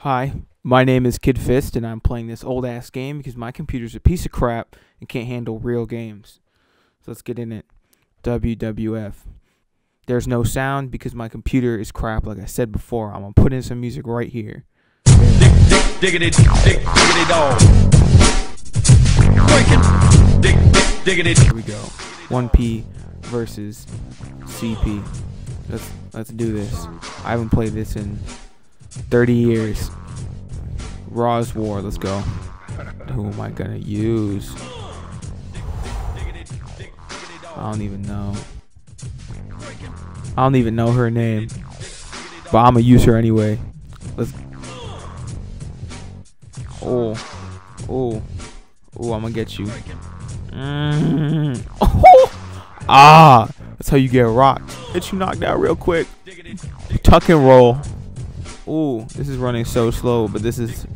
Hi, my name is Kid Fist, and I'm playing this old ass game because my computer's a piece of crap and can't handle real games. So let's get in it. WWF. There's no sound because my computer is crap, like I said before. I'm gonna put in some music right here. Dick, diggity, dick, diggity dog. Breaking. Dick, dick, diggity. Here we go. 1P versus CP. Let's let's do this. I haven't played this in 30 years. Raw's War. Let's go. Who am I gonna use? I don't even know. I don't even know her name, but I'm gonna use her anyway. Let's. Oh, oh, oh! I'm gonna get you. Mm. ah, that's how you get rocked. Get you knocked out real quick. Tuck and roll. Ooh, this is running so slow, but this is.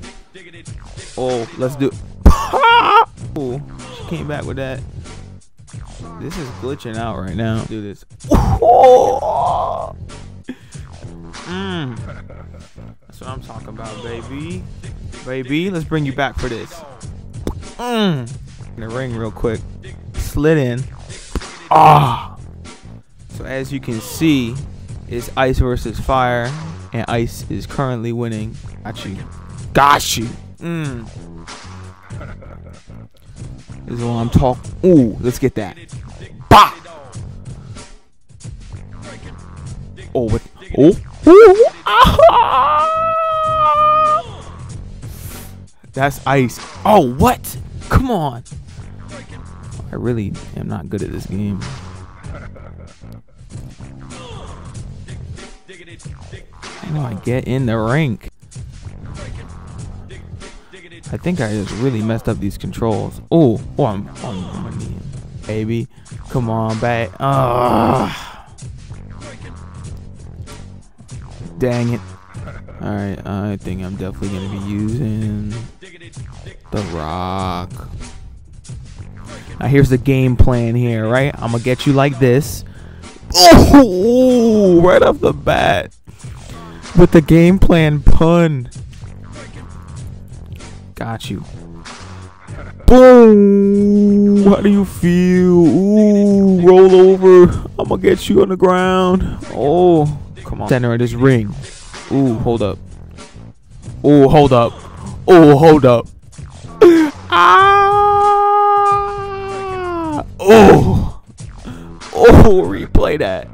Oh, let's do. Ooh, she came back with that. This is glitching out right now. Do this. Mm. That's what I'm talking about, baby. Baby, let's bring you back for this. Mm. In the ring real quick. Slid in. Ah. So as you can see, it's ice versus fire, and ice is currently winning. Got you. Got you. Mm. This is what I'm talking. Ooh, let's get that. Bah. Oh, what? Oh. Ooh. Ah. That's ice. Oh, what? Come on. I really am not good at this game. How do I get in the rink? I think I just really messed up these controls. Oh, oh, I'm on my knee. Baby, come on back. Ah. Dang it. Alright, I think I'm definitely going to be using the rock. Now here's the game plan here, right? I'm gonna get you like this. Oh, right off the bat. With the game plan pun. Got you. Boom! How do you feel? Ooh, roll over. I'm gonna get you on the ground. Oh, come on. Center of this ring. Ooh, hold up. Ooh, hold up. Ooh, hold up. ah! Oh! Oh, replay that.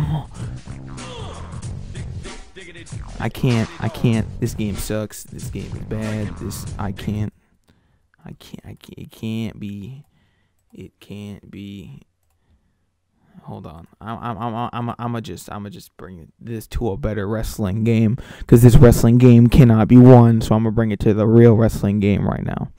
I can't. I can't. This game sucks. This game is bad. This I can't. I can't. I can't. It can't be. It can't be. Hold on. I'm. I'm. I'm. I'm. I'm. I'm just. I'm just bring this to a better wrestling game because this wrestling game cannot be won. So I'm gonna bring it to the real wrestling game right now.